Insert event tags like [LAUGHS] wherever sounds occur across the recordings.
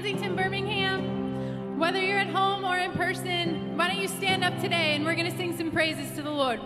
Kensington, Birmingham, whether you're at home or in person, why don't you stand up today and we're going to sing some praises to the Lord.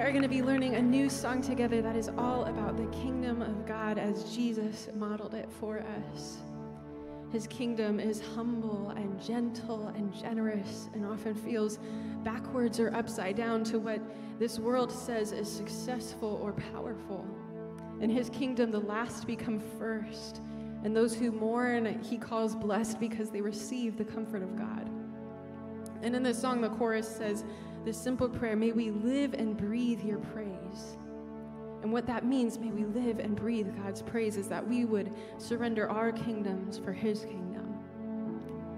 Are going to be learning a new song together that is all about the kingdom of God as Jesus modeled it for us. His kingdom is humble and gentle and generous and often feels backwards or upside down to what this world says is successful or powerful. In his kingdom, the last become first, and those who mourn he calls blessed because they receive the comfort of God. And in this song, the chorus says this simple prayer May we live and breathe your praise. And what that means, may we live and breathe God's praise, is that we would surrender our kingdoms for His kingdom.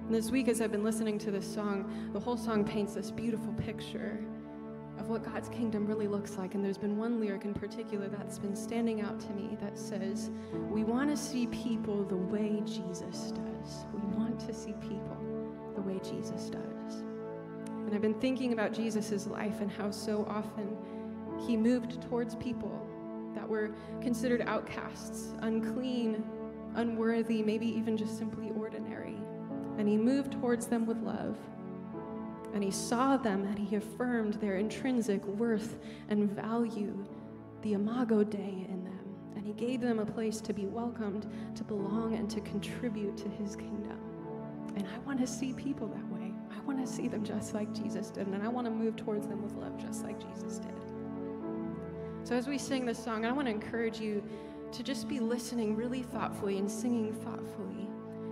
And this week, as I've been listening to this song, the whole song paints this beautiful picture of what God's kingdom really looks like. And there's been one lyric in particular that's been standing out to me that says, We want to see people the way Jesus does. We want to see people the way Jesus does. And I've been thinking about Jesus' life and how so often he moved towards people that were considered outcasts, unclean, unworthy, maybe even just simply ordinary. And he moved towards them with love. And he saw them and he affirmed their intrinsic worth and value, the imago Dei in them. And he gave them a place to be welcomed, to belong, and to contribute to his kingdom. And I want to see people that way. I want to see them just like Jesus did, and I want to move towards them with love just like Jesus did. So, as we sing this song, I want to encourage you to just be listening really thoughtfully and singing thoughtfully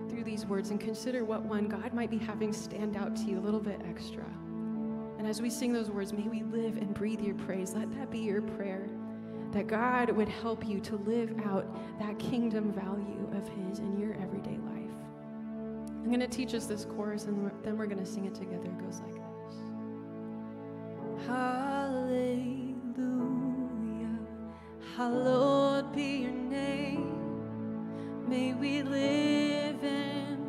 through these words and consider what one God might be having stand out to you a little bit extra. And as we sing those words, may we live and breathe your praise. Let that be your prayer. That God would help you to live out that kingdom value of His in your. I'm going to teach us this chorus and then we're going to sing it together. It goes like this Hallelujah, hallowed be your name. May we live and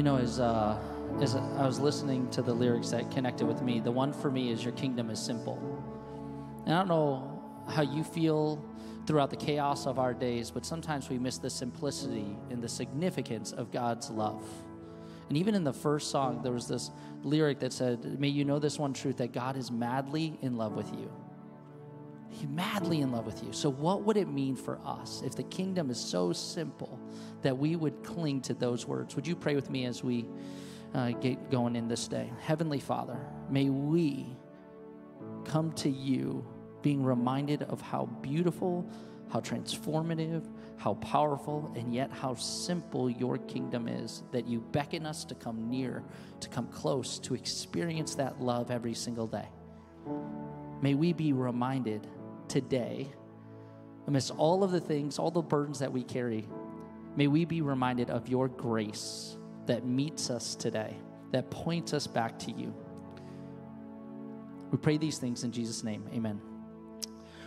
You know, as uh, as I was listening to the lyrics that connected with me, the one for me is "Your kingdom is simple." And I don't know how you feel throughout the chaos of our days, but sometimes we miss the simplicity and the significance of God's love. And even in the first song, there was this lyric that said, May you know this one truth that God is madly in love with you. He's madly in love with you. So, what would it mean for us if the kingdom is so simple that we would cling to those words? Would you pray with me as we uh, get going in this day? Heavenly Father, may we come to you being reminded of how beautiful, how transformative, how powerful, and yet how simple your kingdom is. That you beckon us to come near, to come close, to experience that love every single day. May we be reminded today, amidst all of the things, all the burdens that we carry, may we be reminded of your grace that meets us today, that points us back to you. We pray these things in Jesus' name. Amen.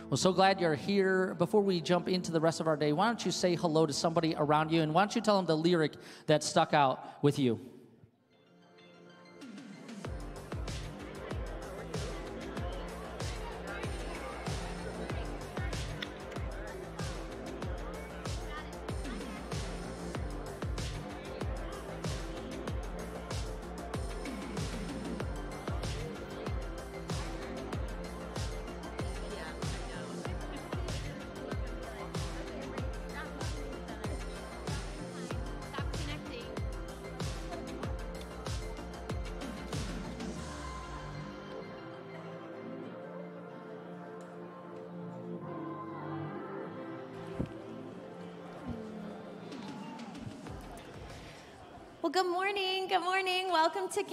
Well, so glad you're here. Before we jump into the rest of our day, why don't you say hello to somebody around you and why don't you tell them the lyric that stuck out with you?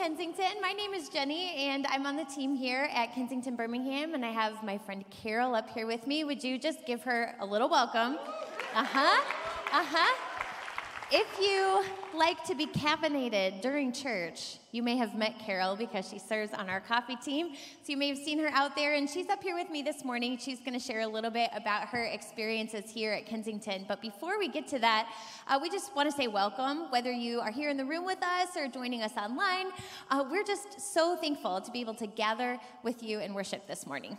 Kensington. My name is Jenny, and I'm on the team here at Kensington Birmingham, and I have my friend Carol up here with me. Would you just give her a little welcome? Uh huh. Uh huh. If you like to be caffeinated during church, you may have met Carol because she serves on our coffee team. So you may have seen her out there, and she's up here with me this morning. She's going to share a little bit about her experiences here at Kensington. But before we get to that, uh, we just want to say welcome, whether you are here in the room with us or joining us online. Uh, we're just so thankful to be able to gather with you and worship this morning.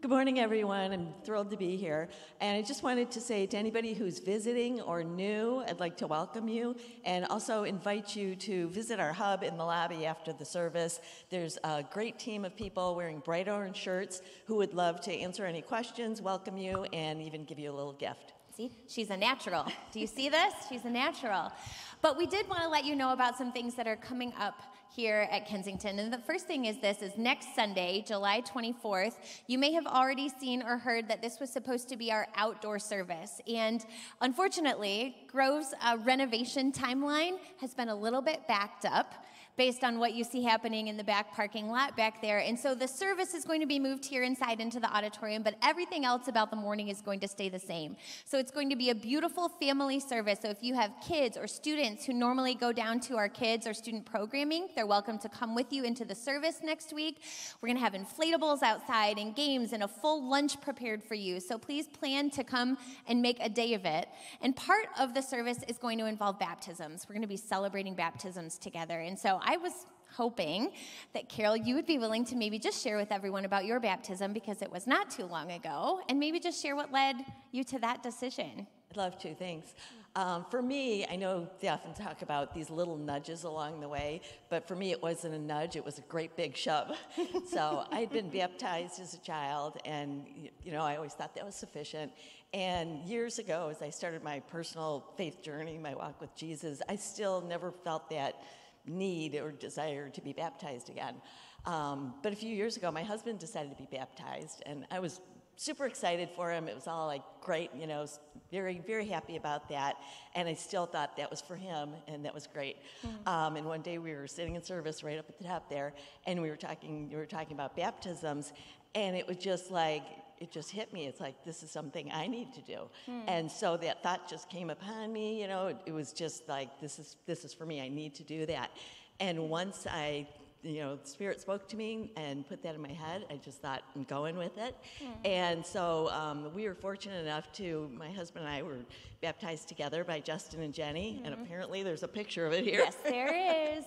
Good morning, everyone. I'm thrilled to be here. And I just wanted to say to anybody who's visiting or new, I'd like to welcome you and also invite you to visit our hub in the lobby after the service. There's a great team of people wearing bright orange shirts who would love to answer any questions, welcome you, and even give you a little gift. See, she's a natural. Do you see this? She's a natural. But we did want to let you know about some things that are coming up here at Kensington. And the first thing is this is next Sunday, July 24th. You may have already seen or heard that this was supposed to be our outdoor service. And unfortunately, Grove's uh, renovation timeline has been a little bit backed up based on what you see happening in the back parking lot back there. And so the service is going to be moved here inside into the auditorium, but everything else about the morning is going to stay the same. So it's going to be a beautiful family service. So if you have kids or students who normally go down to our kids or student programming, they're welcome to come with you into the service next week. We're going to have inflatables outside and games and a full lunch prepared for you. So please plan to come and make a day of it. And part of the service is going to involve baptisms. We're going to be celebrating baptisms together. And so I was hoping that Carol, you would be willing to maybe just share with everyone about your baptism because it was not too long ago, and maybe just share what led you to that decision. I'd love to, thanks. Um, for me, I know they often talk about these little nudges along the way, but for me, it wasn't a nudge, it was a great big shove. [LAUGHS] so I had been baptized as a child, and you know, I always thought that was sufficient. And years ago, as I started my personal faith journey, my walk with Jesus, I still never felt that need or desire to be baptized again. Um, but a few years ago, my husband decided to be baptized, and I was super excited for him. It was all like great, you know, very, very happy about that. And I still thought that was for him, and that was great. Um, and one day we were sitting in service right up at the top there, and we were talking, we were talking about baptisms, and it was just like, it just hit me. It's like, this is something I need to do. Hmm. And so that thought just came upon me, you know, it, it was just like, this is, this is for me. I need to do that. And once I you know, the Spirit spoke to me and put that in my head. I just thought, I'm going with it. Hmm. And so um, we were fortunate enough to, my husband and I were baptized together by Justin and Jenny, and mm-hmm. apparently there's a picture of it here. Yes, there is.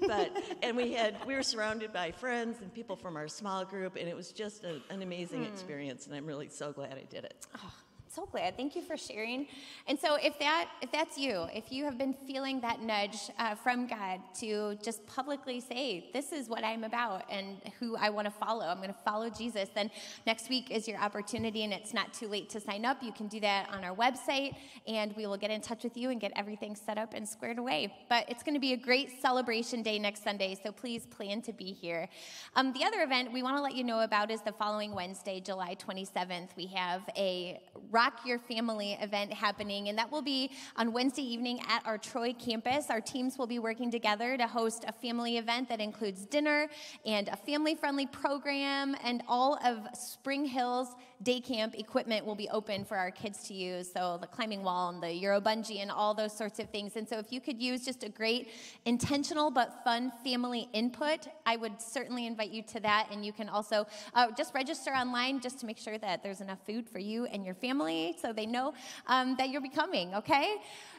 [LAUGHS] but and we had we were surrounded by friends and people from our small group, and it was just a, an amazing hmm. experience. And I'm really so glad I did it. Oh, So glad. Thank you for sharing. And so, if that if that's you, if you have been feeling that nudge uh, from God to just publicly say, "This is what I'm about and who I want to follow. I'm going to follow Jesus," then next week is your opportunity, and it's not too late to sign up. You can do that on our website, and we will get in touch with you and get everything set up and squared away. But it's going to be a great celebration day next Sunday, so please plan to be here. Um, the other event we want to let you know about is the following Wednesday, July 27th. We have a Rock Your Family event happening, and that will be on Wednesday evening at our Troy campus. Our teams will be working together to host a family event that includes dinner and a family friendly program, and all of Spring Hills day camp equipment will be open for our kids to use. So, the climbing wall and the Euro bungee and all those sorts of things. And so, if you could use just a great, intentional but fun family input, I would certainly invite you to that. And you can also uh, just register online just to make sure that there's enough food for you and your family so they know um, that you're becoming, okay?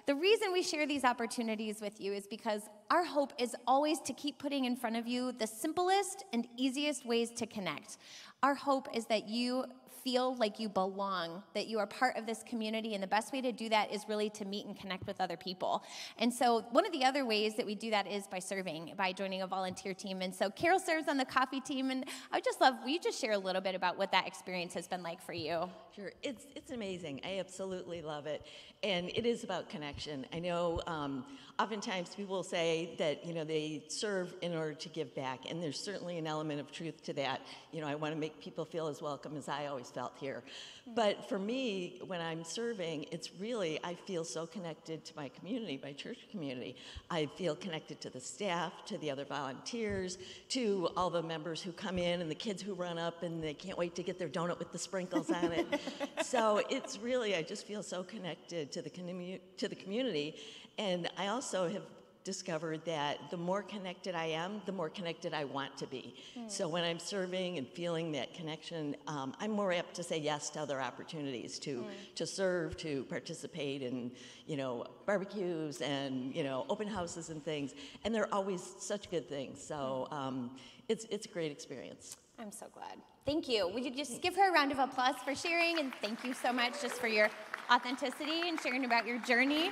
The reason we share these opportunities with you is because our hope is always to keep putting in front of you the simplest and easiest ways to connect. Our hope is that you feel like you belong, that you are part of this community. And the best way to do that is really to meet and connect with other people. And so, one of the other ways that we do that is by serving, by joining a volunteer team. And so, Carol serves on the coffee team. And I would just love, will you just share a little bit about what that experience has been like for you? Sure, it's it's amazing. I absolutely love it, and it is about connection. I know um, oftentimes people will say that you know they serve in order to give back, and there's certainly an element of truth to that. You know, I want to make people feel as welcome as I always felt here. Hmm. But for me, when I'm serving, it's really I feel so connected to my community, my church community. I feel connected to the staff, to the other volunteers, to all the members who come in, and the kids who run up and they can't wait to get their donut with the sprinkles on it [LAUGHS] so it's really, I just feel so connected to the, commu- to the community. And I also have discovered that the more connected I am, the more connected I want to be. So when I'm serving and feeling that connection, um, I'm more apt to say yes to other opportunities to to serve, to participate in, you know, barbecues and you know open houses and things. And they're always such good things. So um, it's it's a great experience. I'm so glad. Thank you. Would you just give her a round of applause for sharing? And thank you so much just for your authenticity and sharing about your journey.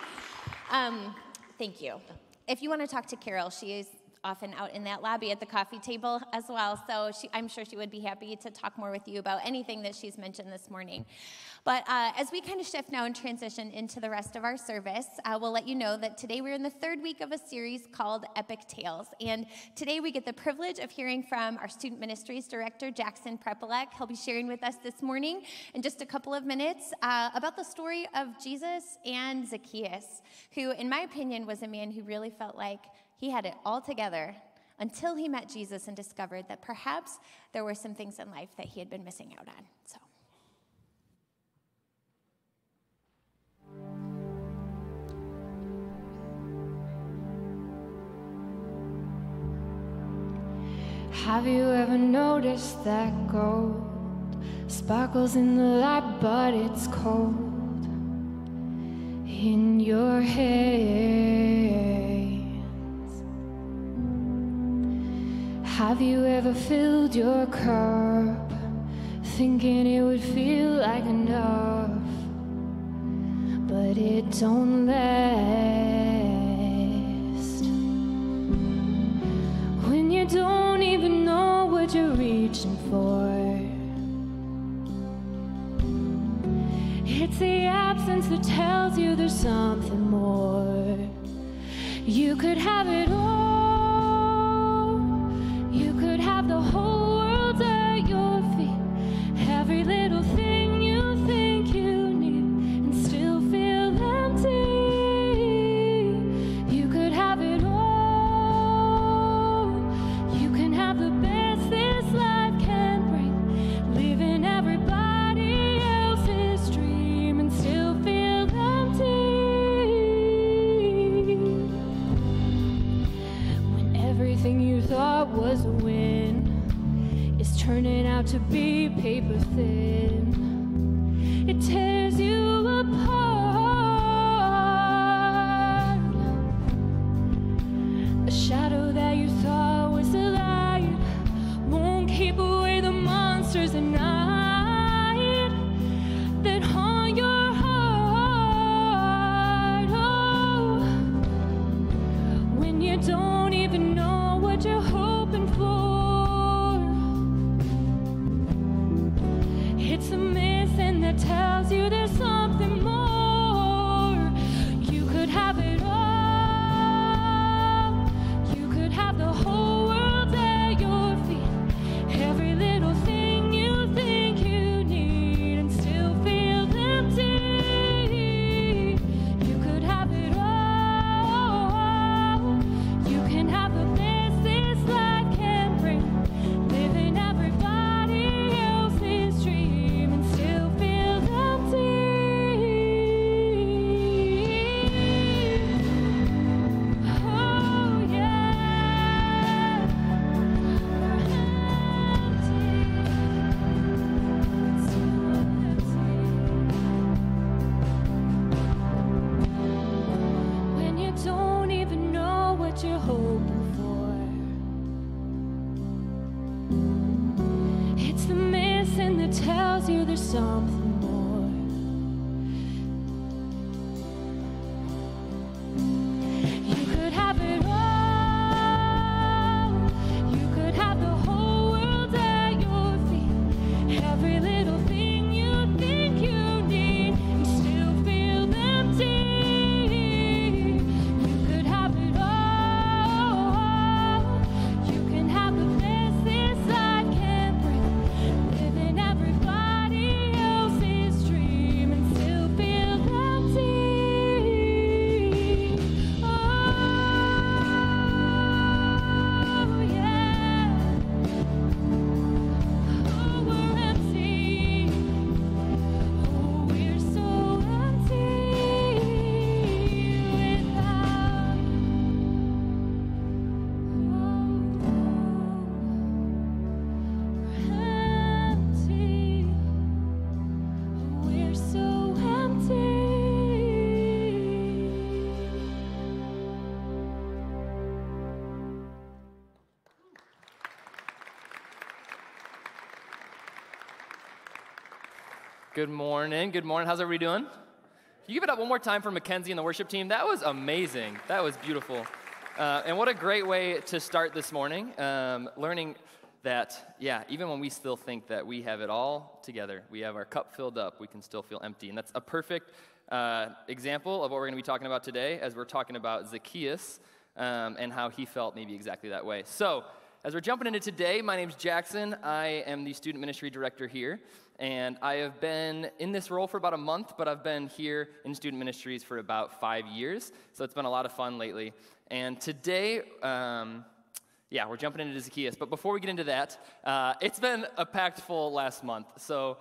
Um, thank you. If you want to talk to Carol, she is often out in that lobby at the coffee table as well. So she, I'm sure she would be happy to talk more with you about anything that she's mentioned this morning. But uh, as we kind of shift now and transition into the rest of our service, uh, we'll let you know that today we're in the third week of a series called Epic Tales. And today we get the privilege of hearing from our Student Ministries Director, Jackson Prepelek. He'll be sharing with us this morning in just a couple of minutes uh, about the story of Jesus and Zacchaeus, who, in my opinion, was a man who really felt like he had it all together until he met Jesus and discovered that perhaps there were some things in life that he had been missing out on. So. Have you ever noticed that gold sparkles in the light, but it's cold in your hands? Have you ever filled your cup thinking it would feel like enough, but it don't last? When you don't even know what you're reaching for. It's the absence that tells you there's something more. You could have it all. The whole world at your feet. Every little Good morning. Good morning. How's everybody doing? Can you give it up one more time for Mackenzie and the worship team? That was amazing. That was beautiful. Uh, and what a great way to start this morning, um, learning that, yeah, even when we still think that we have it all together, we have our cup filled up, we can still feel empty. And that's a perfect uh, example of what we're going to be talking about today as we're talking about Zacchaeus um, and how he felt maybe exactly that way. So, as we're jumping into today, my name's Jackson. I am the student ministry director here, and I have been in this role for about a month, but I've been here in student ministries for about five years. So it's been a lot of fun lately. And today, um, yeah, we're jumping into Zacchaeus. But before we get into that, uh, it's been a packed full last month. So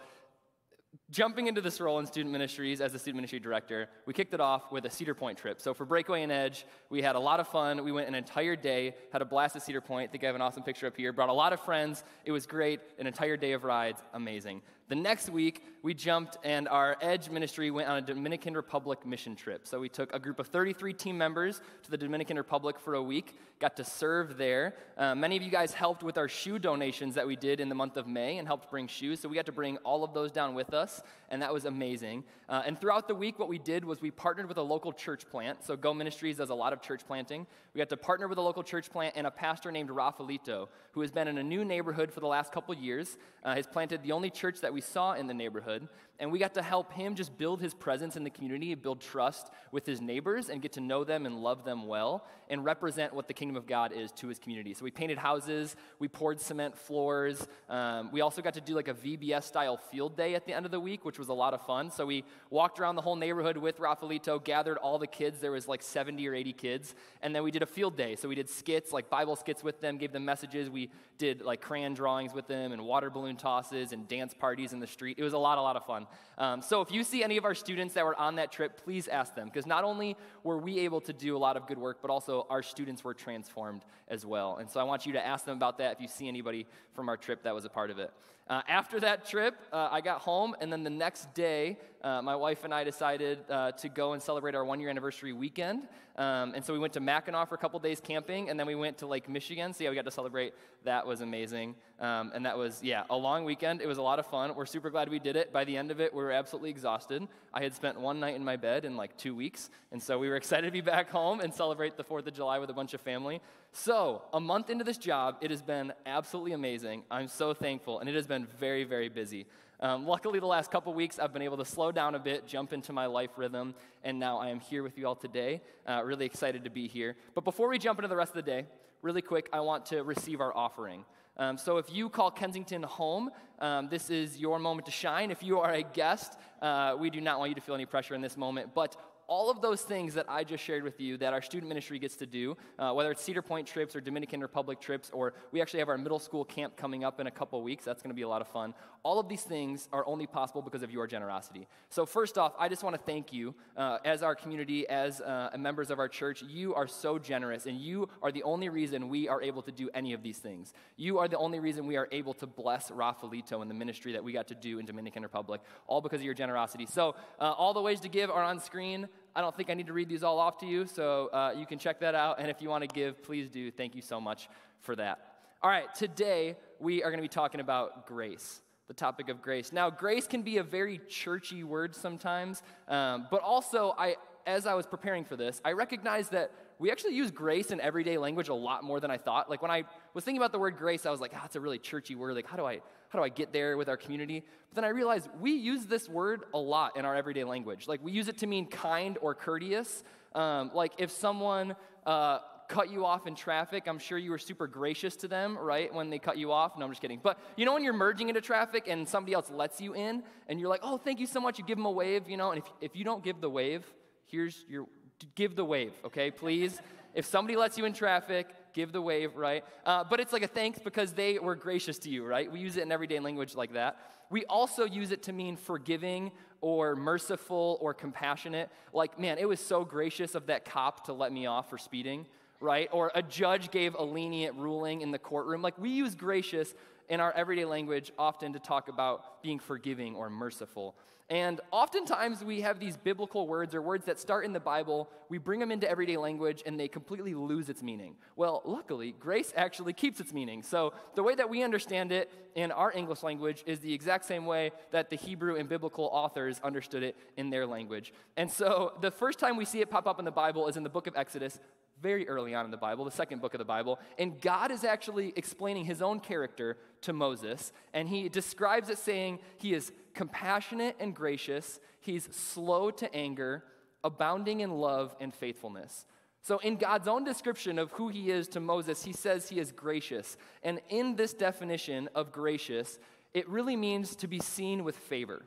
jumping into this role in student ministries as the student ministry director, we kicked it off with a Cedar Point trip. So for Breakaway and Edge, we had a lot of fun. We went an entire day, had a blast at Cedar Point. I think I have an awesome picture up here. Brought a lot of friends. It was great. An entire day of rides. Amazing. The next week, we jumped and our Edge ministry went on a Dominican Republic mission trip. So we took a group of 33 team members to the Dominican Republic for a week, got to serve there. Uh, many of you guys helped with our shoe donations that we did in the month of May and helped bring shoes. So we got to bring all of those down with us, and that was amazing. Uh, and throughout the week, what we did was we partnered with a local church plant. So Go Ministries does a lot of church planting. We got to partner with a local church plant and a pastor named Rafaelito, who has been in a new neighborhood for the last couple years. Uh, has planted the only church that we saw in the neighborhood, and we got to help him just build his presence in the community, build trust with his neighbors, and get to know them and love them well, and represent what the kingdom of God is to his community. So we painted houses, we poured cement floors. Um, we also got to do like a VBS style field day at the end of the week, which was a lot of fun. So we walked around the whole neighborhood with Rafaelito, gathered all the kids. There was like 70 or 80 kids, and then we did a field day. So we did skits, like Bible skits with them, gave them messages. We did like crayon drawings with them, and water balloon tosses, and dance parties parties in the street. It was a lot, a lot of fun. Um, so if you see any of our students that were on that trip, please ask them, because not only were we able to do a lot of good work, but also our students were transformed as well. And so I want you to ask them about that if you see anybody from our trip that was a part of it. Uh, after that trip, uh, I got home, and then the next day, uh, my wife and I decided uh, to go and celebrate our one year anniversary weekend. Um, and so we went to Mackinac for a couple days camping, and then we went to Lake Michigan. So yeah, we got to celebrate. That was amazing. Um, and that was, yeah, a long weekend. It was a lot of fun. We're super glad we did it. By the end of it, we were absolutely exhausted. I had spent one night in my bed in like two weeks. And so we were [LAUGHS] excited to be back home and celebrate the 4th of July with a bunch of family. So, a month into this job, it has been absolutely amazing. I'm so thankful, and it has been very, very busy. Um, luckily, the last couple weeks, I've been able to slow down a bit, jump into my life rhythm, and now I am here with you all today. Uh, really excited to be here. But before we jump into the rest of the day, really quick, I want to receive our offering. Um, so if you call Kensington home, um, this is your moment to shine. If you are a guest, uh, we do not want you to feel any pressure in this moment. But all of those things that I just shared with you that our student ministry gets to do, uh, whether it's Cedar Point trips or Dominican Republic trips, or we actually have our middle school camp coming up in a couple weeks. That's going to be a lot of fun. All of these things are only possible because of your generosity. So, first off, I just want to thank you uh, as our community, as uh, members of our church. You are so generous, and you are the only reason we are able to do any of these things. You are the only reason we are able to bless Rafaelito and the ministry that we got to do in Dominican Republic, all because of your generosity. So, uh, all the ways to give are on screen. I don't think I need to read these all off to you, so uh, you can check that out. And if you want to give, please do. Thank you so much for that. All right, today we are going to be talking about grace, the topic of grace. Now, grace can be a very churchy word sometimes, um, but also, I, as I was preparing for this, I recognized that we actually use grace in everyday language a lot more than I thought. Like when I was thinking about the word grace, I was like, ah, oh, it's a really churchy word. Like, how do I how do I get there with our community? But then I realized we use this word a lot in our everyday language. Like we use it to mean kind or courteous. Um, like if someone uh, cut you off in traffic, I'm sure you were super gracious to them, right? When they cut you off. No, I'm just kidding. But you know when you're merging into traffic and somebody else lets you in and you're like, oh, thank you so much. You give them a wave, you know, and if, if you don't give the wave, here's your, give the wave, okay, please. if somebody lets you in traffic, give the wave, right? Uh, but it's like a thanks because they were gracious to you, right? We use it in everyday language like that. We also use it to mean forgiving or merciful or compassionate. Like, man, it was so gracious of that cop to let me off for speeding, right? Or a judge gave a lenient ruling in the courtroom. Like, we use gracious in our everyday language often to talk about being forgiving or merciful. And oftentimes we have these biblical words or words that start in the Bible, we bring them into everyday language and they completely lose its meaning. Well, luckily, grace actually keeps its meaning. So the way that we understand it in our English language is the exact same way that the Hebrew and biblical authors understood it in their language. And so the first time we see it pop up in the Bible is in the book of Exodus, very early on in the Bible, the second book of the Bible. And God is actually explaining his own character to Moses. And he describes it saying he is compassionate and gracious, he's slow to anger, abounding in love and faithfulness. So, in God's own description of who he is to Moses, he says he is gracious. And in this definition of gracious, it really means to be seen with favor.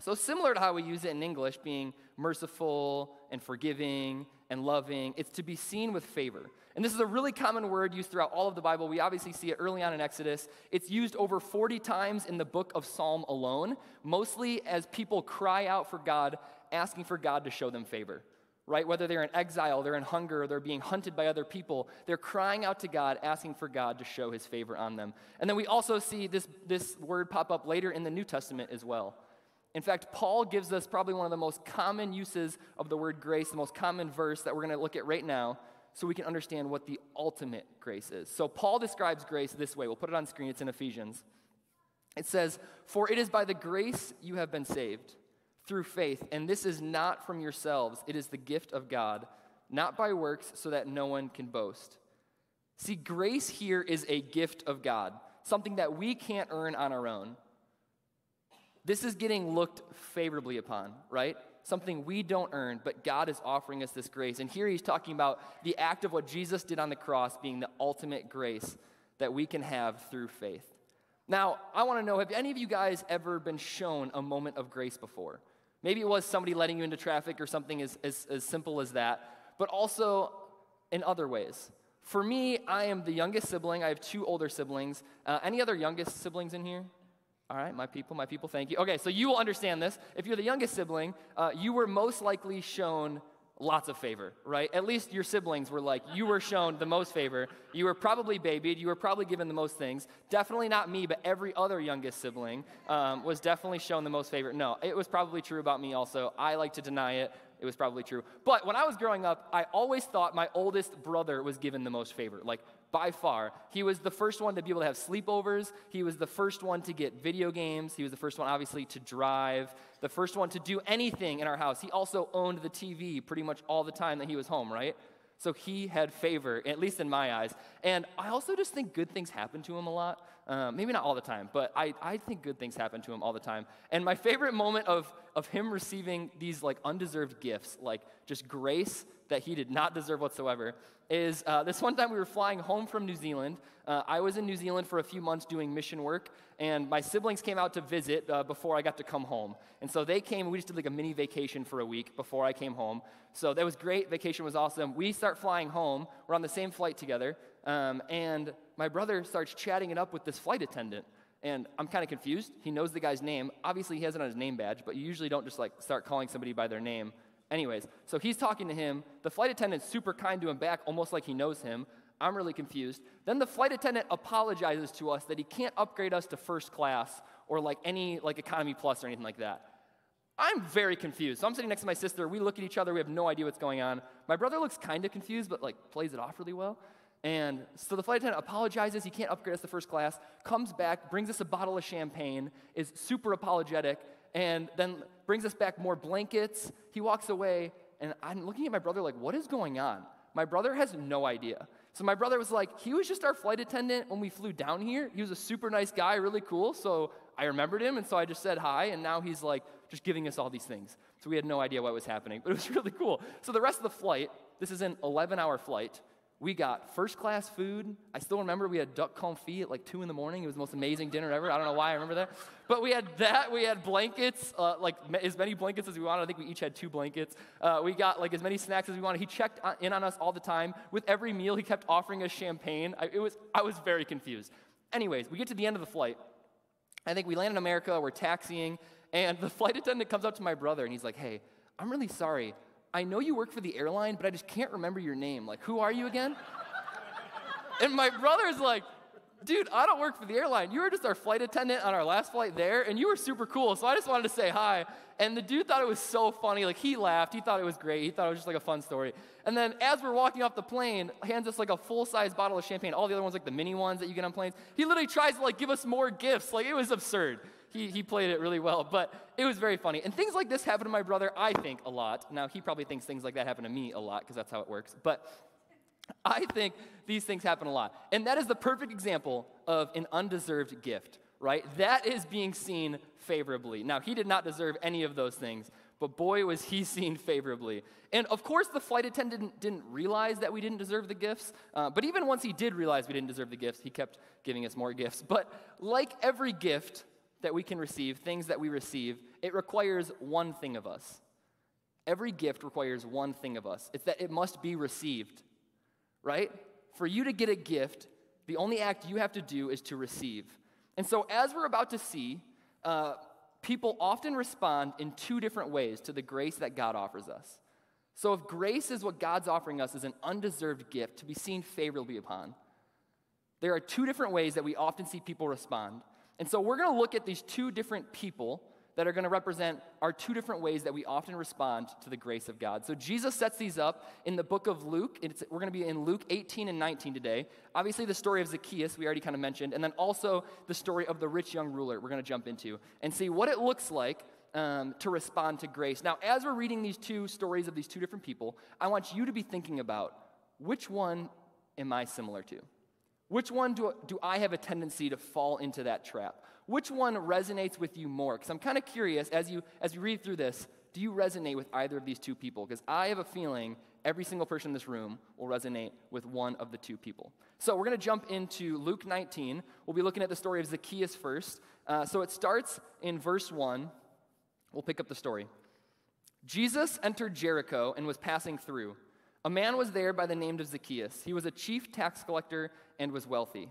So, similar to how we use it in English, being merciful and forgiving and loving, it's to be seen with favor. And this is a really common word used throughout all of the Bible. We obviously see it early on in Exodus. It's used over 40 times in the book of Psalm alone, mostly as people cry out for God, asking for God to show them favor. Right? Whether they're in exile, they're in hunger, they're being hunted by other people, they're crying out to God, asking for God to show his favor on them. And then we also see this, this word pop up later in the New Testament as well. In fact, Paul gives us probably one of the most common uses of the word grace, the most common verse that we're going to look at right now, so we can understand what the ultimate grace is. So, Paul describes grace this way. We'll put it on screen, it's in Ephesians. It says, For it is by the grace you have been saved through faith, and this is not from yourselves, it is the gift of God, not by works, so that no one can boast. See, grace here is a gift of God, something that we can't earn on our own. This is getting looked favorably upon, right? Something we don't earn, but God is offering us this grace. And here he's talking about the act of what Jesus did on the cross being the ultimate grace that we can have through faith. Now, I want to know have any of you guys ever been shown a moment of grace before? Maybe it was somebody letting you into traffic or something as, as, as simple as that, but also in other ways. For me, I am the youngest sibling. I have two older siblings. Uh, any other youngest siblings in here? All right, my people, my people, thank you. Okay, so you will understand this. If you're the youngest sibling, uh, you were most likely shown lots of favor, right? At least your siblings were like, you were shown the most favor. You were probably babied. You were probably given the most things. Definitely not me, but every other youngest sibling um, was definitely shown the most favor. No, it was probably true about me also. I like to deny it. It was probably true. But when I was growing up, I always thought my oldest brother was given the most favor. Like, by far. He was the first one to be able to have sleepovers. He was the first one to get video games. He was the first one, obviously, to drive, the first one to do anything in our house. He also owned the TV pretty much all the time that he was home, right? So he had favor, at least in my eyes. And I also just think good things happen to him a lot. Uh, maybe not all the time, but I, I think good things happen to him all the time. And my favorite moment of, of him receiving these like undeserved gifts, like just grace that he did not deserve whatsoever, is uh, this one time we were flying home from New Zealand. Uh, I was in New Zealand for a few months doing mission work, and my siblings came out to visit uh, before I got to come home. And so they came, we just did like a mini vacation for a week before I came home. So that was great. Vacation was awesome. We start flying home. We're on the same flight together, um, and my brother starts chatting it up with this flight attendant. And I'm kind of confused. He knows the guy's name. Obviously, he has it on his name badge, but you usually don't just like start calling somebody by their name Anyways, so he's talking to him. The flight attendant's super kind to him back, almost like he knows him. I'm really confused. Then the flight attendant apologizes to us that he can't upgrade us to first class or like any like economy plus or anything like that. I'm very confused. So I'm sitting next to my sister. We look at each other. We have no idea what's going on. My brother looks kind of confused, but like plays it off really well. And so the flight attendant apologizes. He can't upgrade us to first class. Comes back, brings us a bottle of champagne, is super apologetic, and then brings us back more blankets. He walks away, and I'm looking at my brother like, what is going on? My brother has no idea. So my brother was like, he was just our flight attendant when we flew down here. He was a super nice guy, really cool. So I remembered him, and so I just said hi, and now he's like just giving us all these things. So we had no idea what was happening, but it was [LAUGHS] really cool. So the rest of the flight, this is an 11 hour flight. We got first class food. I still remember we had duck confit at like 2 in the morning. It was the most amazing dinner ever. I don't know why I remember that. But we had that. We had blankets, uh, like as many blankets as we wanted. I think we each had two blankets. Uh, we got like as many snacks as we wanted. He checked in on us all the time. With every meal, he kept offering us champagne. I, it was, I was very confused. Anyways, we get to the end of the flight. I think we land in America. We're taxiing. And the flight attendant comes up to my brother and he's like, hey, I'm really sorry. I know you work for the airline, but I just can't remember your name. Like, who are you again? and my brother's like, dude, I don't work for the airline. You were just our flight attendant on our last flight there, and you were super cool. So I just wanted to say hi. And the dude thought it was so funny. Like, he laughed. He thought it was great. He thought it was just like a fun story. And then as we're walking off the plane, hands us like a full size bottle of champagne. All the other ones, like the mini ones that you get on planes. He literally tries to like give us more gifts. Like, it was absurd he, he played it really well, but it was very funny. And things like this happen to my brother, I think, a lot. Now, he probably thinks things like that happen to me a lot because that's how it works. But I think these things happen a lot. And that is the perfect example of an undeserved gift, right? That is being seen favorably. Now, he did not deserve any of those things, but boy, was he [LAUGHS] seen favorably. And of course, the flight attendant didn't, realize that we didn't deserve the gifts. Uh, but even once he did realize we didn't deserve the gifts, he kept giving us more gifts. But like every gift, that we can receive, things that we receive, it requires one thing of us. Every gift requires one thing of us it's that it must be received, right? For you to get a gift, the only act you have to do is to receive. And so, as we're about to see, uh, people often respond in two different ways to the grace that God offers us. So, if grace is what God's offering us as an undeserved gift to be seen favorably upon, there are two different ways that we often see people respond. And so we're going to look at these two different people that are going to represent our two different ways that we often respond to the grace of God. So Jesus sets these up in the book of Luke. We're going to be in Luke 18 and 19 today. Obviously, the story of Zacchaeus, we already kind of mentioned, and then also the story of the rich young ruler, we're going to jump into and see what it looks like um, to respond to grace. Now, as we're reading these two stories of these two different people, I want you to be thinking about which one am I similar to? Which one do, do I have a tendency to fall into that trap? Which one resonates with you more? Because I'm kind of curious as you, as you read through this, do you resonate with either of these two people? Because I have a feeling every single person in this room will resonate with one of the two people. So we're going to jump into Luke 19. We'll be looking at the story of Zacchaeus first. Uh, so it starts in verse 1. We'll pick up the story. Jesus entered Jericho and was passing through. A man was there by the name of Zacchaeus. He was a chief tax collector and was wealthy.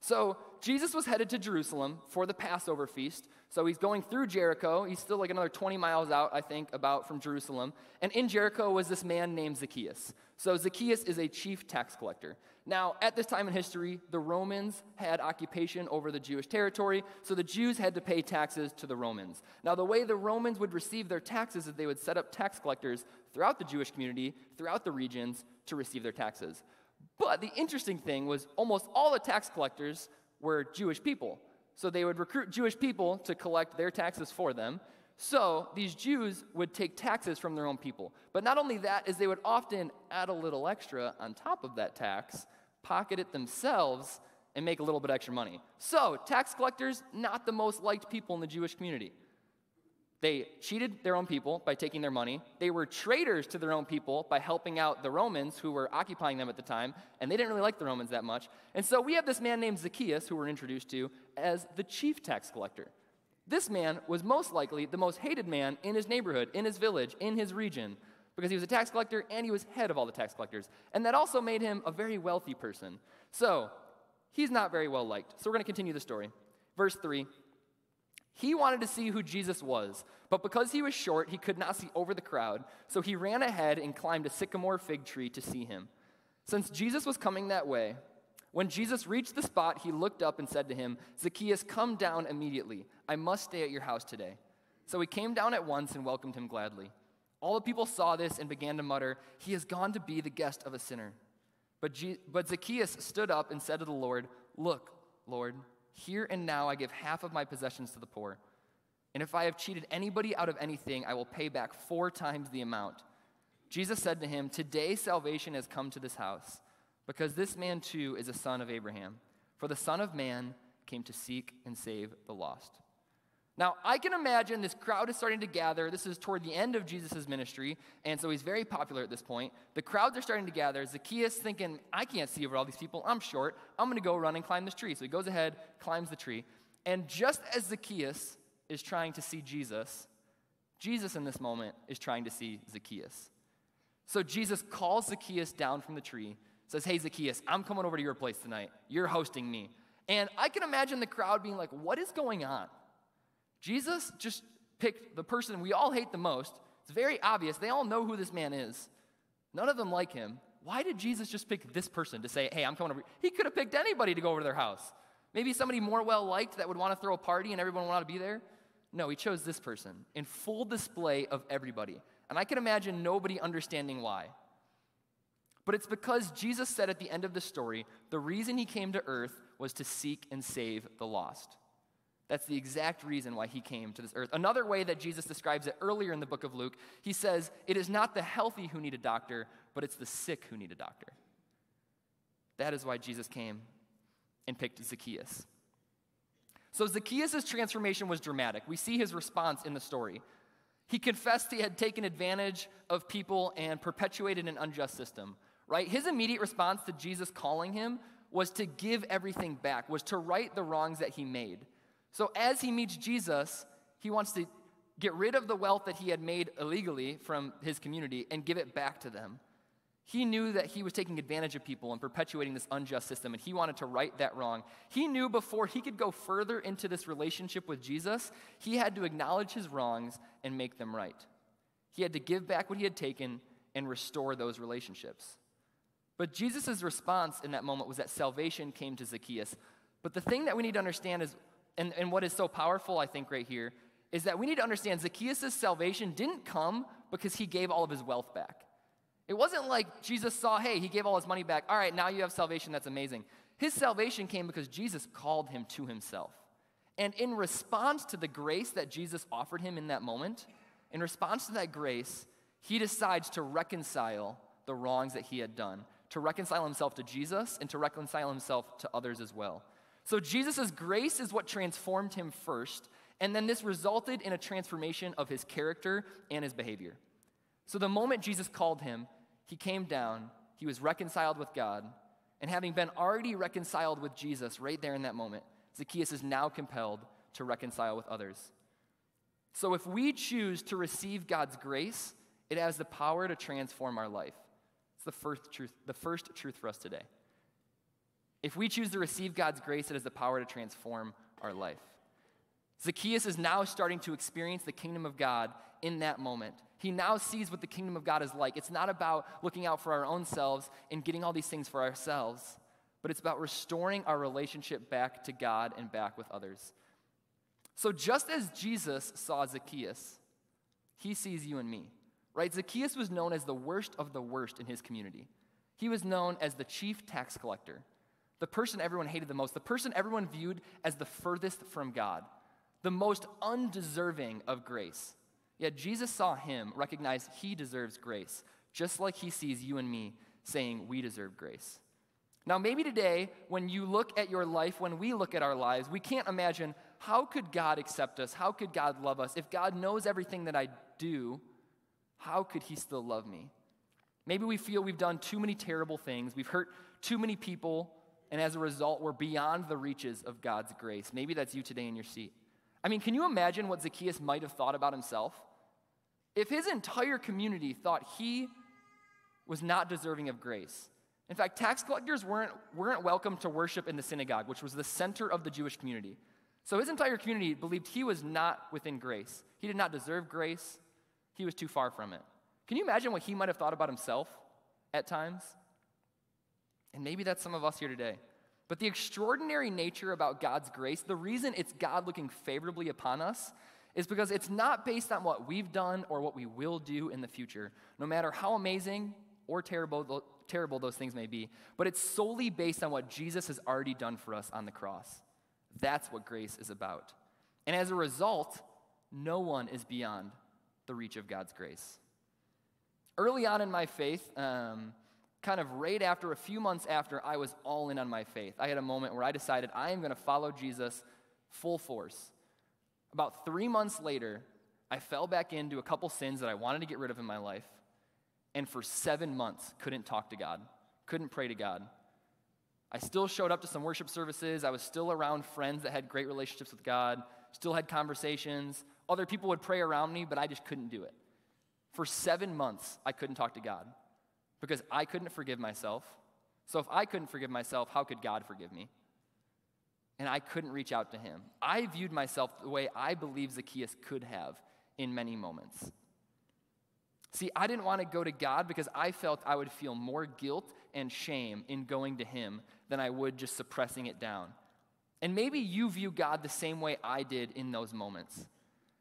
So Jesus was headed to Jerusalem for the Passover feast. So he's going through Jericho. He's still like another 20 miles out, I think, about from Jerusalem. And in Jericho was this man named Zacchaeus. So Zacchaeus is a chief tax collector. Now, at this time in history, the Romans had occupation over the Jewish territory, so the Jews had to pay taxes to the Romans. Now, the way the Romans would receive their taxes is they would set up tax collectors throughout the Jewish community, throughout the regions, to receive their taxes. But the interesting thing was almost all the tax collectors were Jewish people. So they would recruit Jewish people to collect their taxes for them. So these Jews would take taxes from their own people. But not only that, is they would often add a little extra on top of that tax, pocket it themselves, and make a little bit extra money. So tax collectors, not the most liked people in the Jewish community. They cheated their own people by taking their money. They were traitors to their own people by helping out the Romans who were occupying them at the time, and they didn't really like the Romans that much. And so we have this man named Zacchaeus, who we're introduced to as the chief tax collector. This man was most likely the most hated man in his neighborhood, in his village, in his region, because he was a tax collector and he was head of all the tax collectors. And that also made him a very wealthy person. So he's not very well liked. So we're going to continue the story. Verse 3 he wanted to see who Jesus was, but because he was short, he could not see over the crowd. So he ran ahead and climbed a sycamore fig tree to see him. Since Jesus was coming that way, when Jesus reached the spot, he looked up and said to him, Zacchaeus, come down immediately. I must stay at your house today. So he came down at once and welcomed him gladly. All the people saw this and began to mutter, He has gone to be the guest of a sinner. But, G- but Zacchaeus stood up and said to the Lord, Look, Lord, here and now I give half of my possessions to the poor. And if I have cheated anybody out of anything, I will pay back four times the amount. Jesus said to him, Today salvation has come to this house, because this man too is a son of Abraham. For the Son of Man came to seek and save the lost. Now, I can imagine this crowd is starting to gather. This is toward the end of Jesus' ministry, and so he's very popular at this point. The crowds are starting to gather. Zacchaeus thinking, I can't see over all these people. I'm short. I'm going to go run and climb this tree. So he goes ahead, climbs the tree. And just as Zacchaeus is trying to see Jesus, Jesus in this moment is trying to see Zacchaeus. So Jesus calls Zacchaeus down from the tree, says, Hey, Zacchaeus, I'm coming over to your place tonight. You're hosting me. And I can imagine the crowd being like, What is going on? Jesus just picked the person we all hate the most. It's very obvious. They all know who this man is. None of them like him. Why did Jesus just pick this person to say, hey, I'm coming over? He could have picked anybody to go over to their house. Maybe somebody more well liked that would want to throw a party and everyone would want to be there. No, he chose this person in full display of everybody. And I can imagine nobody understanding why. But it's because Jesus said at the end of the story, the reason he came to earth was to seek and save the lost. That's the exact reason why he came to this earth. Another way that Jesus describes it earlier in the book of Luke, he says, It is not the healthy who need a doctor, but it's the sick who need a doctor. That is why Jesus came and picked Zacchaeus. So Zacchaeus' transformation was dramatic. We see his response in the story. He confessed he had taken advantage of people and perpetuated an unjust system, right? His immediate response to Jesus calling him was to give everything back, was to right the wrongs that he made. So as he meets Jesus, he wants to get rid of the wealth that he had made illegally from his community and give it back to them. He knew that he was taking advantage of people and perpetuating this unjust system, and he wanted to right that wrong. He knew before he could go further into this relationship with Jesus, he had to acknowledge his wrongs and make them right. He had to give back what he had taken and restore those relationships. But Jesus' response in that moment was that salvation came to Zacchaeus. But the thing that we need to understand is and, and what is so powerful, I think, right here, is that we need to understand Zacchaeus' salvation didn't come because he gave all of his wealth back. It wasn't like Jesus saw, hey, he gave all his money back. All right, now you have salvation. That's amazing. His salvation came because Jesus called him to himself. And in response to the grace that Jesus offered him in that moment, in response to that grace, he decides to reconcile the wrongs that he had done, to reconcile himself to Jesus and to reconcile himself to others as well. So Jesus' grace is what transformed him first, and then this resulted in a transformation of his character and his behavior. So the moment Jesus called him, he came down, he was reconciled with God, and having been already reconciled with Jesus right there in that moment, Zacchaeus is now compelled to reconcile with others. So if we choose to receive God's grace, it has the power to transform our life. It's the first truth, the first truth for us today. If we choose to receive God's grace, it has the power to transform our life. Zacchaeus is now starting to experience the kingdom of God in that moment. He now sees what the kingdom of God is like. It's not about looking out for our own selves and getting all these things for ourselves, but it's about restoring our relationship back to God and back with others. So, just as Jesus saw Zacchaeus, he sees you and me, right? Zacchaeus was known as the worst of the worst in his community. He was known as the chief tax collector, the person everyone hated the most, the person everyone viewed as the furthest from God, the most undeserving of grace. Yet Jesus saw him, recognized he deserves grace, just like he sees you and me saying we deserve grace. Now, maybe today, when you look at your life, when we look at our lives, we can't imagine how could God accept us? How could God love us? If God knows everything that I do, how could he still love me? Maybe we feel we've done too many terrible things, we've hurt too many people, and as a result, we're beyond the reaches of God's grace. Maybe that's you today in your seat. I mean, can you imagine what Zacchaeus might have thought about himself? If his entire community thought he was not deserving of grace, in fact, tax collectors weren't, weren't welcome to worship in the synagogue, which was the center of the Jewish community. So his entire community believed he was not within grace. He did not deserve grace, he was too far from it. Can you imagine what he might have thought about himself at times? And maybe that's some of us here today. But the extraordinary nature about God's grace, the reason it's God looking favorably upon us, is because it's not based on what we've done or what we will do in the future, no matter how amazing or terrible, terrible those things may be, but it's solely based on what Jesus has already done for us on the cross. That's what grace is about. And as a result, no one is beyond the reach of God's grace. Early on in my faith, um, kind of right after, a few months after I was all in on my faith, I had a moment where I decided I am going to follow Jesus full force. About three months later, I fell back into a couple sins that I wanted to get rid of in my life, and for seven months couldn't talk to God, couldn't pray to God. I still showed up to some worship services. I was still around friends that had great relationships with God, still had conversations. Other people would pray around me, but I just couldn't do it. For seven months, I couldn't talk to God because I couldn't forgive myself. So if I couldn't forgive myself, how could God forgive me? And I couldn't reach out to him. I viewed myself the way I believe Zacchaeus could have in many moments. See, I didn't want to go to God because I felt I would feel more guilt and shame in going to Him than I would just suppressing it down. And maybe you view God the same way I did in those moments.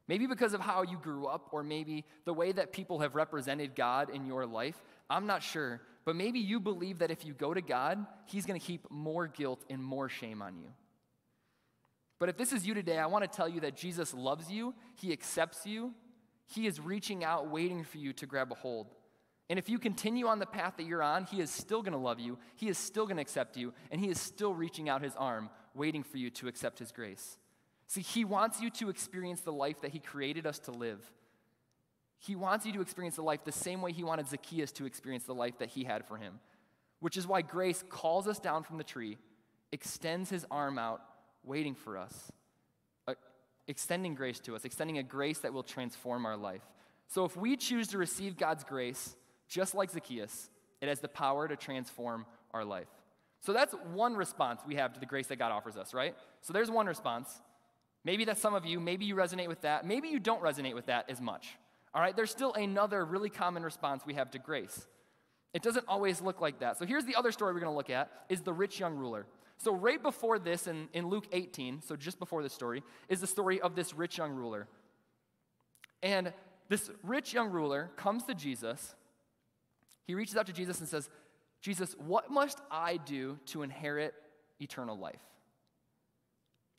Maybe because of how you grew up, or maybe the way that people have represented God in your life. I'm not sure. But maybe you believe that if you go to God, He's going to keep more guilt and more shame on you. But if this is you today, I want to tell you that Jesus loves you, He accepts you, He is reaching out, waiting for you to grab a hold. And if you continue on the path that you're on, He is still going to love you, He is still going to accept you, and He is still reaching out His arm, waiting for you to accept His grace. See, He wants you to experience the life that He created us to live. He wants you to experience the life the same way He wanted Zacchaeus to experience the life that He had for him, which is why grace calls us down from the tree, extends His arm out, waiting for us, uh, extending grace to us, extending a grace that will transform our life. So if we choose to receive God's grace, just like Zacchaeus, it has the power to transform our life. So that's one response we have to the grace that God offers us, right? So there's one response. Maybe that's some of you. Maybe you resonate with that. Maybe you don't resonate with that as much. All right, there's still another really common response we have to grace. It doesn't always look like that. So here's the other story we're going to look at is the rich young ruler. So, right before this, in, in Luke 18, so just before this story, is the story of this rich young ruler. And this rich young ruler comes to Jesus. He reaches out to Jesus and says, Jesus, what must I do to inherit eternal life?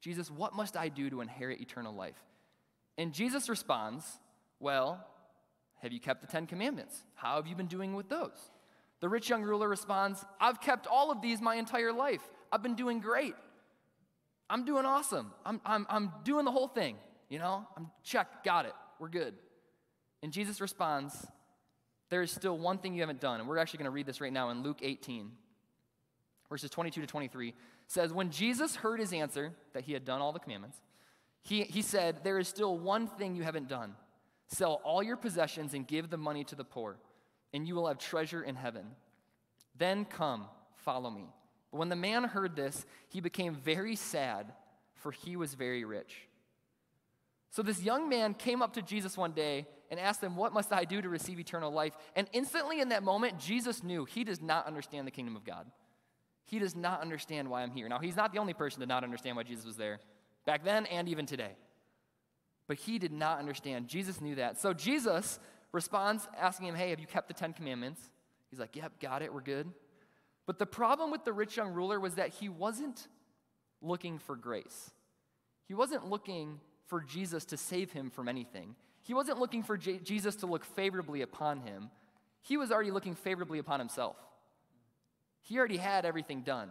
Jesus, what must I do to inherit eternal life? And Jesus responds, Well, have you kept the Ten Commandments? How have you been doing with those? The rich young ruler responds, I've kept all of these my entire life. I've been doing great. I'm doing awesome. I'm, I'm, I'm doing the whole thing. You know, I'm check, got it. We're good. And Jesus responds, There is still one thing you haven't done. And we're actually going to read this right now in Luke 18, verses 22 to 23. says, When Jesus heard his answer, that he had done all the commandments, he, he said, There is still one thing you haven't done. Sell all your possessions and give the money to the poor, and you will have treasure in heaven. Then come, follow me. But when the man heard this, he became very sad, for he was very rich. So this young man came up to Jesus one day and asked him, What must I do to receive eternal life? And instantly in that moment, Jesus knew he does not understand the kingdom of God. He does not understand why I'm here. Now, he's not the only person to not understand why Jesus was there, back then and even today. But he did not understand. Jesus knew that. So Jesus responds, asking him, Hey, have you kept the Ten Commandments? He's like, Yep, got it, we're good. But the problem with the rich young ruler was that he wasn't looking for grace. He wasn't looking for Jesus to save him from anything. He wasn't looking for J- Jesus to look favorably upon him. He was already looking favorably upon himself. He already had everything done,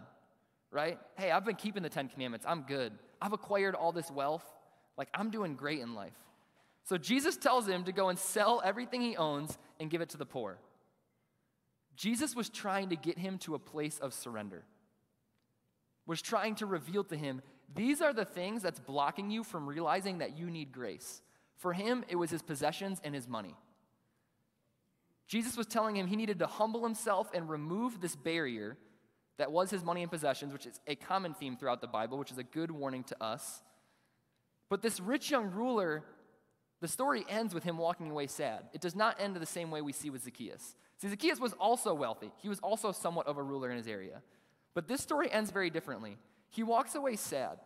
right? Hey, I've been keeping the Ten Commandments. I'm good. I've acquired all this wealth. Like, I'm doing great in life. So Jesus tells him to go and sell everything he owns and give it to the poor. Jesus was trying to get him to a place of surrender, was trying to reveal to him these are the things that's blocking you from realizing that you need grace. For him, it was his possessions and his money. Jesus was telling him he needed to humble himself and remove this barrier that was his money and possessions, which is a common theme throughout the Bible, which is a good warning to us. But this rich young ruler, the story ends with him walking away sad. It does not end the same way we see with Zacchaeus. See, Zacchaeus was also wealthy, he was also somewhat of a ruler in his area. But this story ends very differently. He walks away sad.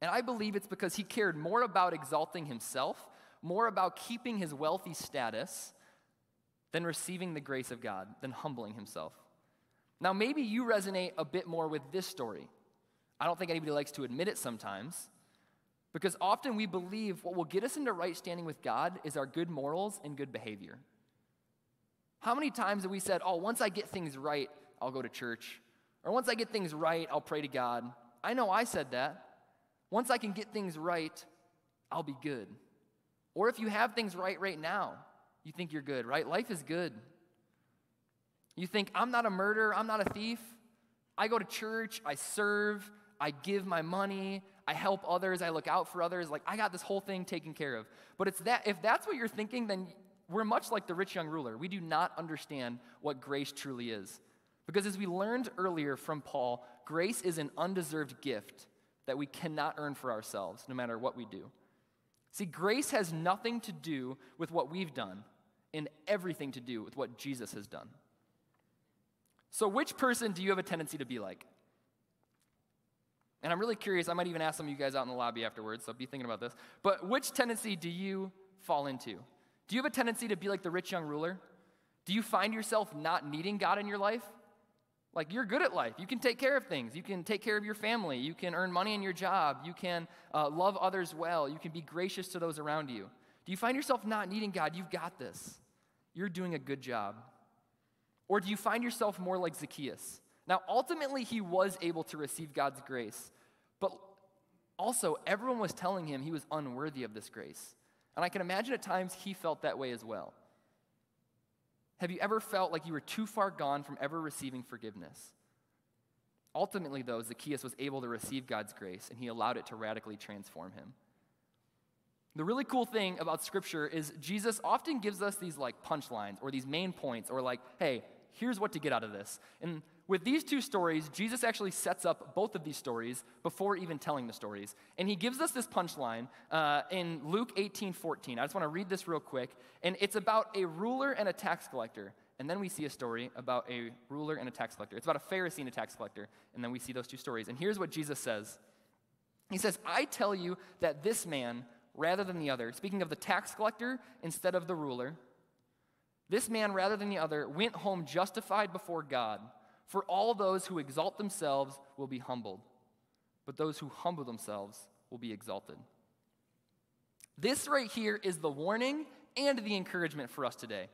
And I believe it's because he cared more about exalting himself, more about keeping his wealthy status, than receiving the grace of God, than humbling himself. Now, maybe you resonate a bit more with this story. I don't think anybody likes to admit it sometimes, because often we believe what will get us into right standing with God is our good morals and good behavior. How many times have we said, Oh, once I get things right, I'll go to church? Or once I get things right, I'll pray to God? I know I said that. Once I can get things right, I'll be good. Or if you have things right right now, you think you're good, right? Life is good. You think, I'm not a murderer, I'm not a thief. I go to church, I serve, I give my money, I help others, I look out for others. Like, I got this whole thing taken care of. But it's that, if that's what you're thinking, then we're much like the rich young ruler. We do not understand what grace truly is. Because as we learned earlier from Paul, grace is an undeserved gift that we cannot earn for ourselves, no matter what we do. See, grace has nothing to do with what we've done and everything to do with what Jesus has done. So, which person do you have a tendency to be like? And I'm really curious, I might even ask some of you guys out in the lobby afterwards, so be thinking about this. But which tendency do you fall into? Do you have a tendency to be like the rich young ruler? Do you find yourself not needing God in your life? Like, you're good at life. You can take care of things. You can take care of your family. You can earn money in your job. You can uh, love others well. You can be gracious to those around you. Do you find yourself not needing God? You've got this. You're doing a good job. Or do you find yourself more like Zacchaeus? Now, ultimately, he was able to receive God's grace, but also, everyone was telling him he was unworthy of this grace. And I can imagine at times he felt that way as well. Have you ever felt like you were too far gone from ever receiving forgiveness? Ultimately, though, Zacchaeus was able to receive God's grace and he allowed it to radically transform him. The really cool thing about scripture is Jesus often gives us these like punchlines or these main points or like, hey, here's what to get out of this. And with these two stories, Jesus actually sets up both of these stories before even telling the stories. And he gives us this punchline uh, in Luke 18 14. I just want to read this real quick. And it's about a ruler and a tax collector. And then we see a story about a ruler and a tax collector. It's about a Pharisee and a tax collector. And then we see those two stories. And here's what Jesus says He says, I tell you that this man, rather than the other, speaking of the tax collector instead of the ruler, this man, rather than the other, went home justified before God. For all those who exalt themselves will be humbled, but those who humble themselves will be exalted. This right here is the warning and the encouragement for us today.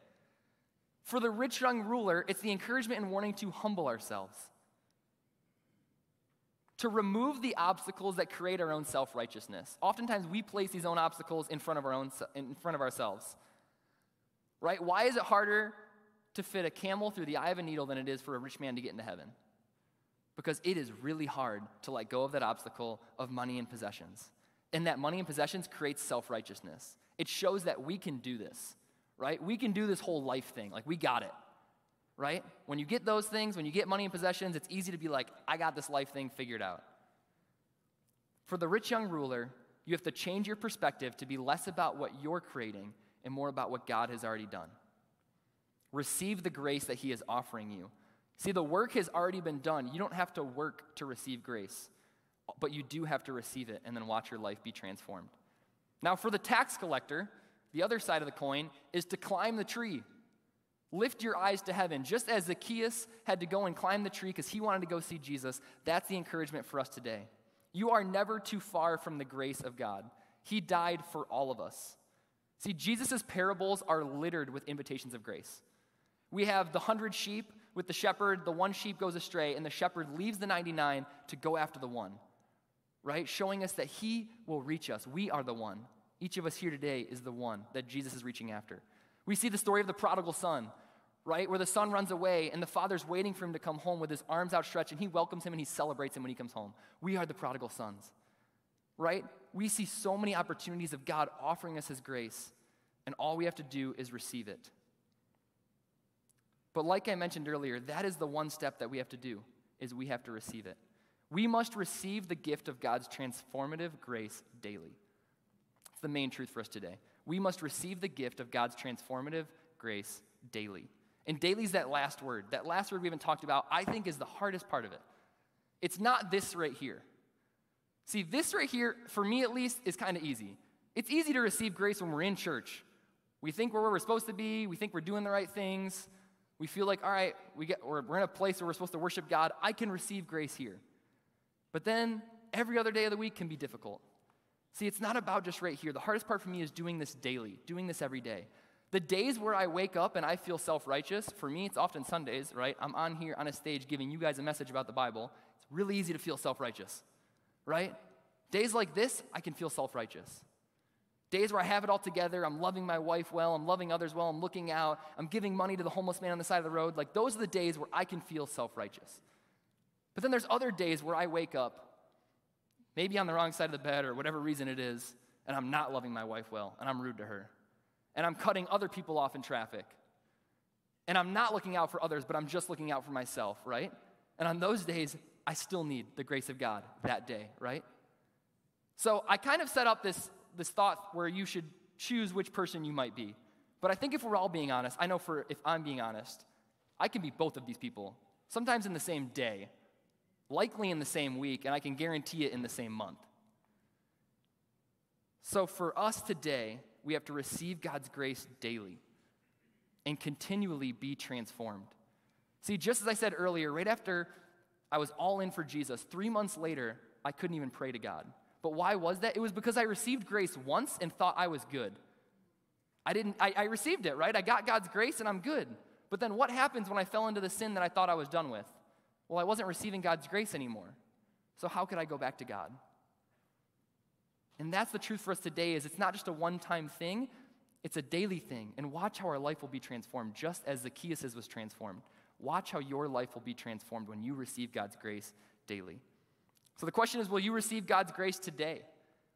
For the rich young ruler, it's the encouragement and warning to humble ourselves, to remove the obstacles that create our own self righteousness. Oftentimes, we place these own obstacles in front of our own in front of ourselves. Right? Why is it harder to fit a camel through the eye of a needle than it is for a rich man to get into heaven? Because it is really hard to let go of that obstacle of money and possessions. And that money and possessions creates self righteousness. It shows that we can do this, right? We can do this whole life thing. Like, we got it. right? When you get those things, when you get money and possessions, it's easy to be like, I got this life thing figured out. For the rich young ruler, you have to change your perspective to be less about what you're creating and more about what God has already done. Receive the grace that He is offering you. See, the work has already been done. You don't have to work to receive grace, but you do have to receive it and then watch your life be transformed. Now, for the tax collector, the other side of the coin is to climb the tree. Lift your eyes to heaven. Just as Zacchaeus had to go and climb the tree because he wanted to go see Jesus, that's the encouragement for us today. You are never too far from the grace of God. He died for all of us. See, Jesus' parables are littered with invitations of grace. We have the hundred sheep with the shepherd, the one sheep goes astray, and the shepherd leaves the 99 to go after the one, right? Showing us that he will reach us. We are the one. Each of us here today is the one that Jesus is reaching after. We see the story of the prodigal son, right? Where the son runs away and the father's waiting for him to come home with his arms outstretched and he welcomes him and he celebrates him when he comes home. We are the prodigal sons, right? We see so many opportunities of God offering us his grace, and all we have to do is receive it. But like I mentioned earlier, that is the one step that we have to do is we have to receive it. We must receive the gift of God's transformative grace daily. It's the main truth for us today. We must receive the gift of God's transformative grace daily. And daily is that last word. That last word we haven't talked about, I think, is the hardest part of it. It's not this right here. See, this right here, for me at least, is kind of easy. It's easy to receive grace when we're in church. We think we're where we're supposed to be, we think we're doing the right things. We feel like, all right, we get, we're, we're in a place where we're supposed to worship God. I can receive grace here. But then every other day of the week can be difficult. See, it's not about just right here. The hardest part for me is doing this daily, doing this every day. The days where I wake up and I feel self righteous, for me, it's often Sundays, right? I'm on here on a stage giving you guys a message about the Bible. It's really easy to feel self righteous, right? Days like this, I can feel self righteous. Days where I have it all together, I'm loving my wife well, I'm loving others well, I'm looking out, I'm giving money to the homeless man on the side of the road. Like, those are the days where I can feel self righteous. But then there's other days where I wake up, maybe on the wrong side of the bed or whatever reason it is, and I'm not loving my wife well, and I'm rude to her and I'm cutting other people off in traffic. And I'm not looking out for others, but I'm just looking out for myself, right? And on those days, I still need the grace of God that day, right? So I kind of set up this, this thought where you should choose which person you might be. But I think if we're all being honest, I know for if I'm being honest, I can be both of these people, sometimes in the same day, likely in the same week, and I can guarantee it in the same month. So for us today, we have to receive God's grace daily and continually be transformed. See, just as I said earlier, right after I was all in for Jesus, three months later, I couldn't even pray to God. But why was that? It was because I received grace once and thought I was good. I didn't, I, I received it, right? I got God's grace and I'm good. But then what happens when I fell into the sin that I thought I was done with? Well, I wasn't receiving God's grace anymore. So how could I go back to God? And that's the truth for us today is it's not just a one-time thing, it's a daily thing. And watch how our life will be transformed just as Zacchaeus' was transformed. Watch how your life will be transformed when you receive God's grace daily. So the question is will you receive God's grace today?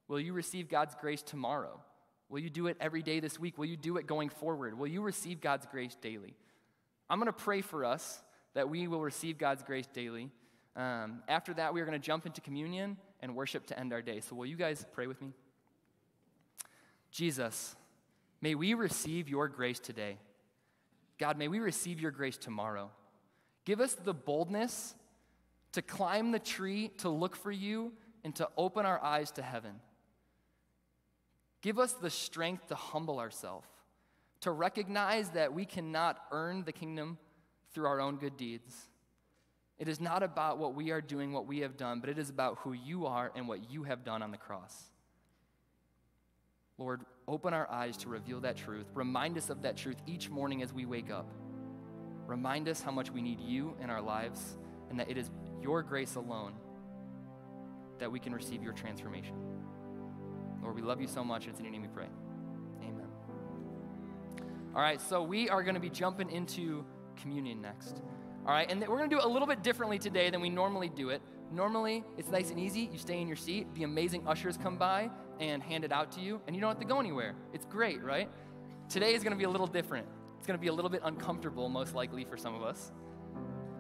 Will you receive God's grace tomorrow? Will you do it every day this week? Will you do it going forward? Will you receive God's grace daily? I'm going to pray for us that we will receive God's grace daily. Um, after that, we are going to jump into communion and worship to end our day. So, will you guys pray with me? Jesus, may we receive your grace today. God, may we receive your grace tomorrow. Give us the boldness to climb the tree, to look for you, and to open our eyes to heaven. Give us the strength to humble ourselves, to recognize that we cannot earn the kingdom through our own good deeds. It is not about what we are doing, what we have done, but it is about who you are and what you have done on the cross. Lord, open our eyes to reveal that truth. Remind us of that truth each morning as we wake up. Remind us how much we need you in our lives and that it is your grace alone that we can receive your transformation. Lord, we love you so much. It's in your name we pray. Amen. All right, so we are going to be jumping into communion next. All right, and we're going to do it a little bit differently today than we normally do it. Normally, it's nice and easy. You stay in your seat, the amazing ushers come by and hand it out to you, and you don't have to go anywhere. It's great, right? Today is going to be a little different. It's going to be a little bit uncomfortable, most likely, for some of us.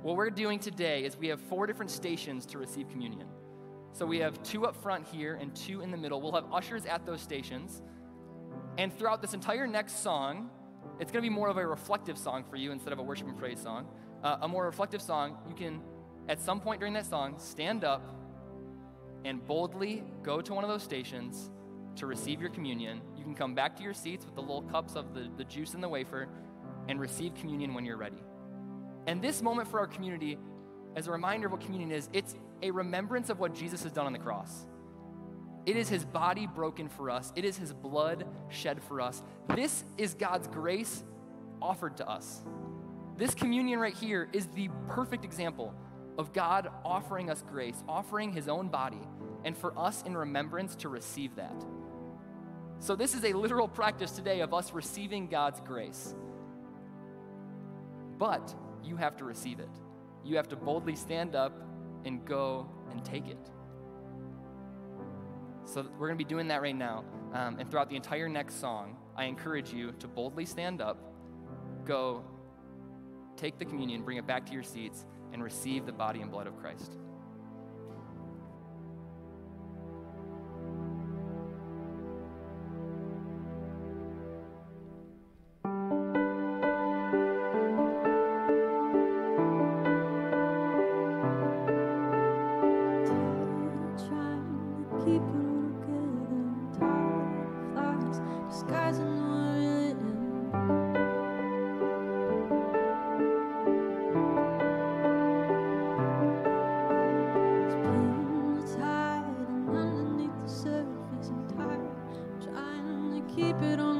What we're doing today is we have four different stations to receive communion. So we have two up front here and two in the middle. We'll have ushers at those stations. And throughout this entire next song, it's going to be more of a reflective song for you instead of a worship and praise song. Uh, a more reflective song, you can, at some point during that song, stand up and boldly go to one of those stations to receive your communion. You can come back to your seats with the little cups of the, the juice and the wafer and receive communion when you're ready. And this moment for our community, as a reminder of what communion is, it's a remembrance of what Jesus has done on the cross. It is his body broken for us, it is his blood shed for us. This is God's grace offered to us. This communion right here is the perfect example of God offering us grace, offering his own body, and for us in remembrance to receive that. So, this is a literal practice today of us receiving God's grace. But you have to receive it. You have to boldly stand up and go and take it. So we're going to be doing that right now. Um, and throughout the entire next song, I encourage you to boldly stand up, go, take the communion, bring it back to your seats, and receive the body and blood of Christ. Keep it on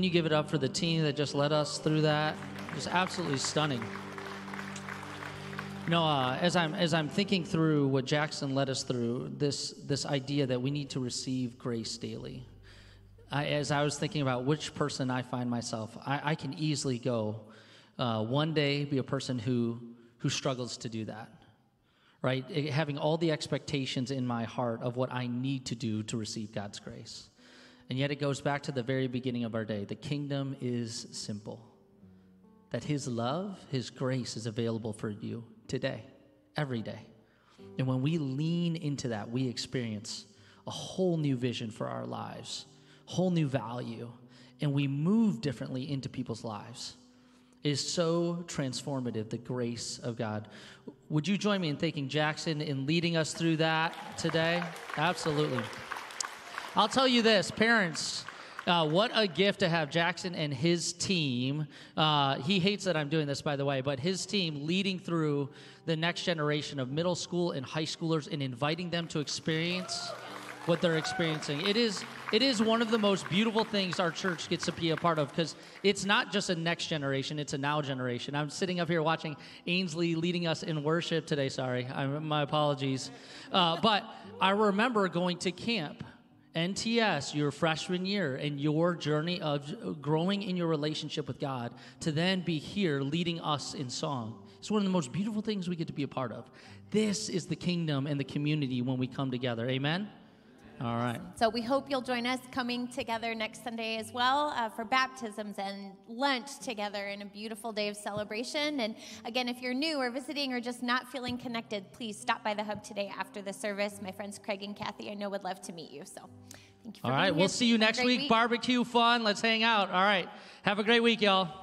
Can you give it up for the team that just led us through that? Just absolutely stunning. You know, uh, as I'm as I'm thinking through what Jackson led us through, this this idea that we need to receive grace daily. I, as I was thinking about which person I find myself, I, I can easily go uh, one day be a person who who struggles to do that, right? Eh, having all the expectations in my heart of what I need to do to receive God's grace, and yet it goes back to the very beginning of our day. The kingdom is simple. That His love, His grace is available for you today, every day. And when we lean into that, we experience a whole new vision for our lives, whole new value, and we move differently into people's lives. It is so transformative, the grace of God. Would you join me in thanking Jackson in leading us through that today? Absolutely. I'll tell you this, parents, uh, what a gift to have Jackson and his team. Uh, he hates that I'm doing this, by the way, but his team leading through the next generation of middle school and high schoolers and inviting them to experience what they're experiencing. It is it is one of the most beautiful things our church gets to be a part of because it's not just a next generation, it's a now generation. I'm sitting up here watching Ainsley leading us in worship today. Sorry, I, my apologies. Uh, but I remember going to camp NTS, your freshman year, and your journey of growing in your relationship with God to then be here leading us in song. It's one of the most beautiful things we get to be a part of. This is the kingdom and the community when we come together. Amen? All right. So we hope you'll join us coming together next Sunday as well uh, for baptisms and lunch together in a beautiful day of celebration. And again, if you're new or visiting or just not feeling connected, please stop by the hub today after the service. My friends Craig and Kathy, I know, would love to meet you. So thank you. All right. We'll see you next great week. Barbecue fun. Let's hang out. All right. Have a great week, y'all.